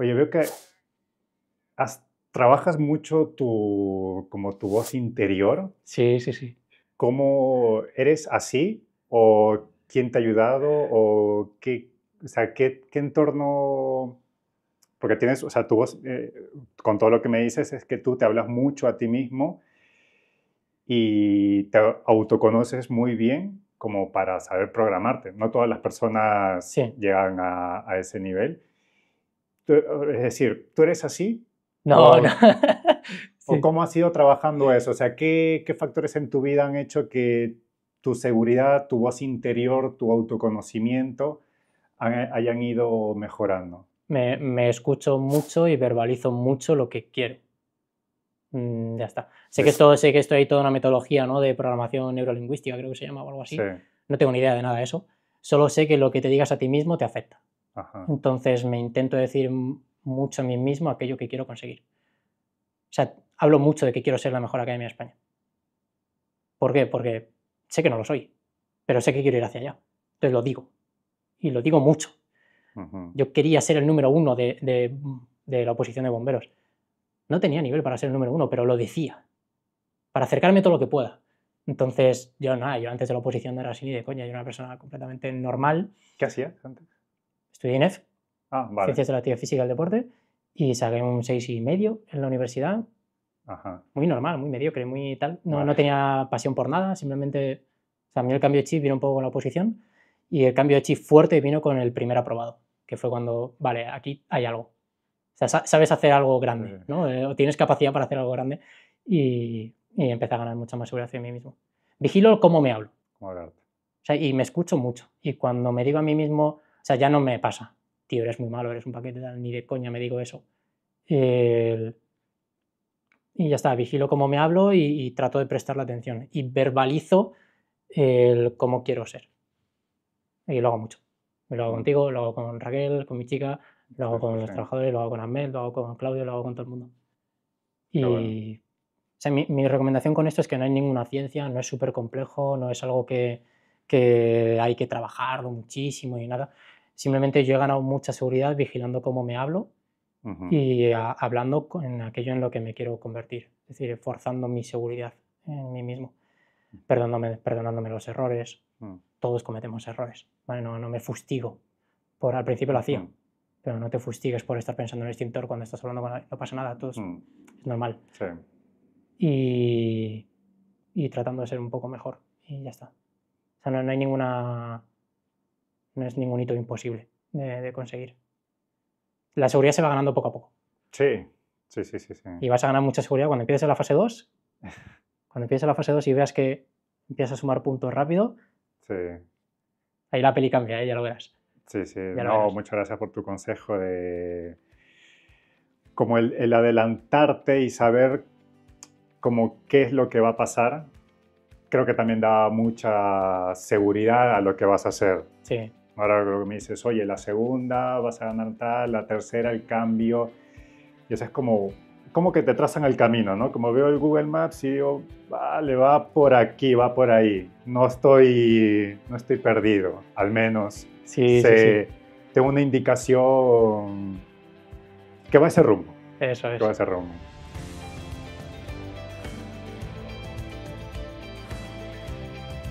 Oye, veo que has- trabajas mucho tu, como tu voz interior. Sí, sí, sí. ¿Cómo eres así? ¿O quién te ha ayudado? ¿O qué, o sea, qué, qué entorno? Porque tienes, o sea, tu voz, eh, con todo lo que me dices, es que tú te hablas mucho a ti mismo y te autoconoces muy bien como para saber programarte. No todas las personas Sí. llegan a, a ese nivel. Tú- es decir, ¿tú eres así? No, O- no. ¿O Sí. cómo has ido trabajando eso? O sea, ¿qué, qué factores en tu vida han hecho que tu seguridad, tu voz interior, tu autoconocimiento han- hayan ido mejorando? Me, me escucho mucho y verbalizo mucho lo que quiero. Mm, ya está. Sé que, Es- esto, sé que esto hay toda una metodología ¿no? de programación neurolingüística, creo que se llama o algo así. Sí. No tengo ni idea de nada de eso. Solo sé que lo que te digas a ti mismo te afecta. Ajá. Entonces me intento decir mucho a mí mismo aquello que quiero conseguir. O sea, hablo mucho de que quiero ser la mejor academia de España. ¿Por qué? Porque sé que no lo soy, pero sé que quiero ir hacia allá. Entonces lo digo. Y lo digo mucho. Yo quería ser el número uno de, de- de la oposición de bomberos. No tenía nivel para ser el número uno, pero lo decía. Para acercarme todo lo que pueda. Entonces, yo nada, yo antes de la oposición no era así ni de coña, yo era una persona completamente normal. ¿Qué hacías antes? Estudié en EF, Ah, vale. Ciencias de la Actividad Física y el Deporte, y saqué un seis y medio en la universidad. Ajá. Muy normal, muy mediocre, muy tal. No, Vale. no tenía pasión por nada, simplemente. O sea, a mí el cambio de chip vino un poco con la oposición, y el cambio de chip fuerte vino con el primer aprobado, que fue cuando, vale, aquí hay algo. O sea, sa- sabes hacer algo grande, Sí. ¿no? Eh, o tienes capacidad para hacer algo grande, y, y empecé a ganar mucha más seguridad en mí mismo. Vigilo cómo me hablo. ¿Cómo hablarte? O sea, y me escucho mucho. Y cuando me digo a mí mismo, o sea, ya no me pasa, tío, eres muy malo, eres un paquete, tal, ni de coña me digo eso. El- Y ya está, vigilo cómo me hablo y, y trato de prestarle atención. Y verbalizo el cómo quiero ser. Y lo hago mucho. Lo hago Mm. contigo, lo hago con Raquel, con mi chica, lo hago con sí, los trabajadores, lo hago con Ahmed, lo hago con Claudio, lo hago con todo el mundo. Y bueno. o sea, mi, mi recomendación con esto es que no hay ninguna ciencia, no es súper complejo, no es algo que, que hay que trabajarlo muchísimo y nada. Simplemente yo he ganado mucha seguridad vigilando cómo me hablo y a- hablando con- en aquello en lo que me quiero convertir. Es decir, forzando mi seguridad en mí mismo, perdonándome, perdonándome los errores. Mm. Todos cometemos errores. ¿vale? No, no me fustigo. Por, al principio lo hacía, pero no te fustigues por estar pensando en el extintor cuando estás hablando con alguien. No pasa nada, todo es, Mm. es normal. Sí. Y, y tratando de ser un poco mejor. Y ya está. O sea, no, no hay ninguna. No es ningún hito imposible de, de conseguir. La seguridad se va ganando poco a poco. Sí. Sí, sí, sí, sí. Y vas a ganar mucha seguridad cuando empieces la fase 2. Cuando empieces la fase 2 y veas que empiezas a sumar puntos rápido, Sí. ahí la peli cambia, ¿eh? ya lo verás. Sí, sí. Ya No, muchas gracias por tu consejo de como el, el adelantarte y saber como qué es lo que va a pasar. Creo que también da mucha seguridad a lo que vas a hacer. Sí, Ahora lo que me dices, oye, la segunda vas a ganar tal, la tercera el cambio. Y eso es como, como que te trazan el camino, ¿no? Como veo el Google Maps y digo, vale, va por aquí, va por ahí. No estoy, no estoy perdido, al menos. sí, sí, sí. Tengo una indicación que va a ese rumbo, Eso es. que va a ese rumbo.